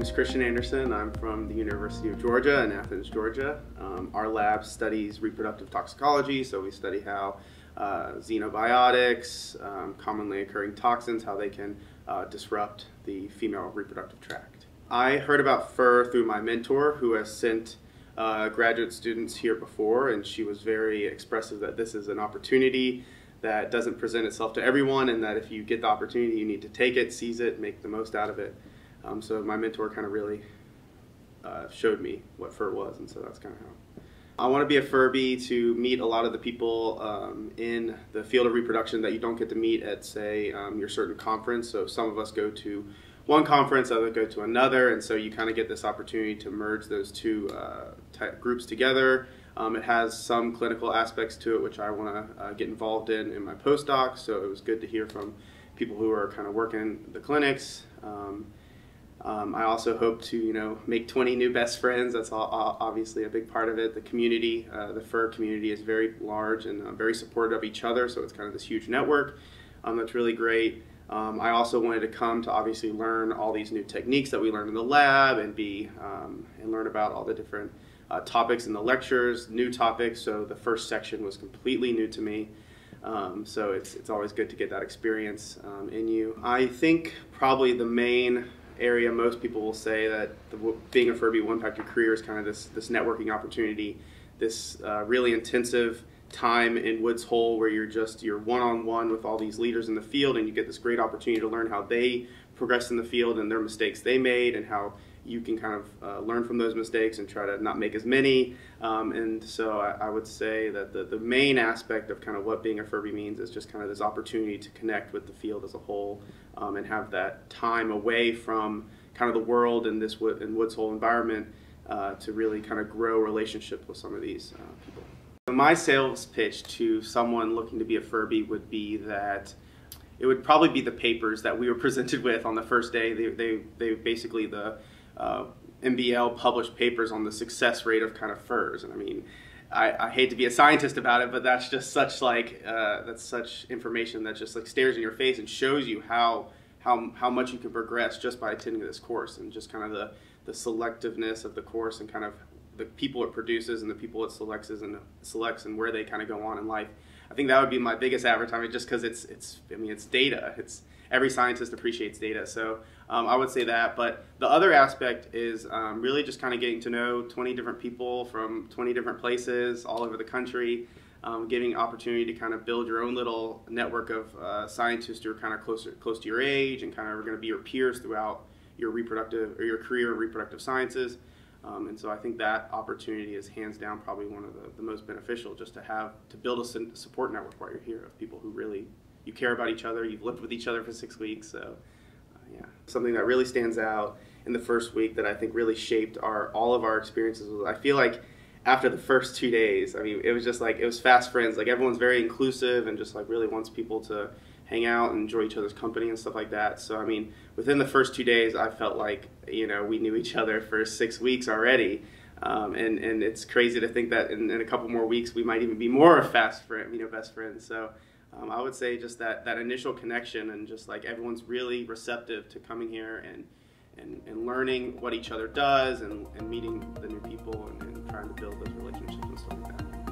name is Christian Andersen. I'm from the University of Georgia in Athens, Georgia. Um, our lab studies reproductive toxicology, so we study how uh, xenobiotics, um, commonly occurring toxins, how they can uh, disrupt the female reproductive tract. I heard about FIR through my mentor who has sent uh, graduate students here before, and she was very expressive that this is an opportunity that doesn't present itself to everyone, and that if you get the opportunity, you need to take it, seize it, make the most out of it. Um, so my mentor kind of really uh, showed me what FIR was, and so that's kind of how. I want to be a FIRBee to meet a lot of the people um, in the field of reproduction that you don't get to meet at, say, um, your certain conference. So some of us go to one conference, others go to another, and so you kind of get this opportunity to merge those two uh, groups together. Um, it has some clinical aspects to it, which I want to uh, get involved in in my postdoc. So it was good to hear from people who are kind of working the clinics. Um, um, I also hope to, you know, make 20 new best friends. That's all, obviously a big part of it. The community, uh, the FIR community, is very large and uh, very supportive of each other. So it's kind of this huge network. Um, that's really great. Um, I also wanted to come to obviously learn all these new techniques that we learn in the lab and be um, and learn about all the different uh, topics in the lectures, new topics. So the first section was completely new to me. Um, so it's, it's always good to get that experience um, in you. I think probably the main area most people will say that the, being a FIRBee will impact your career is kind of this, this networking opportunity, this uh, really intensive time in Woods Hole where you're just you're one-on-one with all these leaders in the field and you get this great opportunity to learn how they progressed in the field and their mistakes they made and how you can kind of uh, learn from those mistakes and try to not make as many. Um, and so I, I, would say that the, the main aspect of kind of what being a FIRBee means is just kind of this opportunity to connect with the field as a whole um, and have that time away from kind of the world and this wood and Woods Hole environment uh, to really kind of grow relationships with some of these uh, people. My sales pitch to someone looking to be a FIRBee would be that it would probably be the papers that we were presented with on the first day. They, they, they basically the uh, MBL published papers on the success rate of kind of FIRs. And I mean, I, I hate to be a scientist about it, but that's just such like uh, that's such information that just like stares in your face and shows you how how how much you can progress just by attending this course and just kind of the the selectiveness of the course and kind of the people it produces and the people it selects and selects and where they kind of go on in life. I think that would be my biggest advertisement, just because it's it's I mean it's data. It's every scientist appreciates data, so um, I would say that. But the other aspect is um, really just kind of getting to know 20 different people from 20 different places all over the country. Um, giving opportunity to kind of build your own little network of uh, scientists who are kind of closer close to your age and kind of are going to be your peers throughout your reproductive or your career in reproductive sciences. Um, and so I think that opportunity is hands down probably one of the, the most beneficial just to have to build a support network while you're here of people who really you care about each other. You've lived with each other for six weeks, so uh, yeah. Something that really stands out in the first week that I think really shaped our all of our experiences was I feel like after the first two days, I mean, it was just like it was fast friends. Like everyone's very inclusive and just like really wants people to hang out and enjoy each other's company and stuff like that. So I mean, within the first two days, I felt like you know we knew each other for six weeks already, um, and and it's crazy to think that in, in, a couple more weeks we might even be more fast friend, you know, best friends. So. Um, I would say just that, that initial connection and just like everyone's really receptive to coming here and, and, and learning what each other does and, and meeting the new people and, and trying to build those relationships and stuff like that.